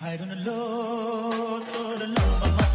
I don't know. low, low, low, low.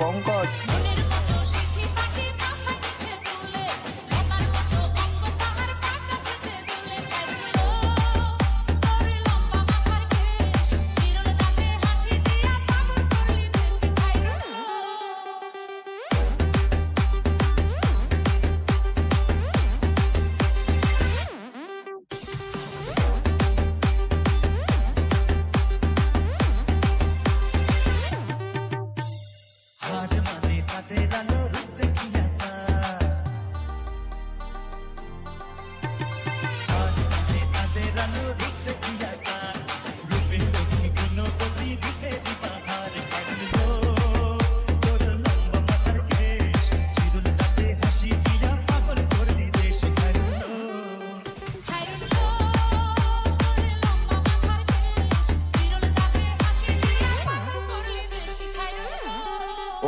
pongkoj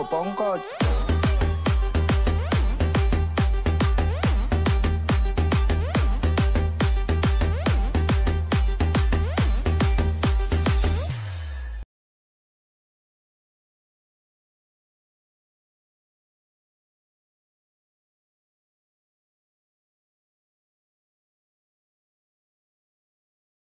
Pongo Pongo.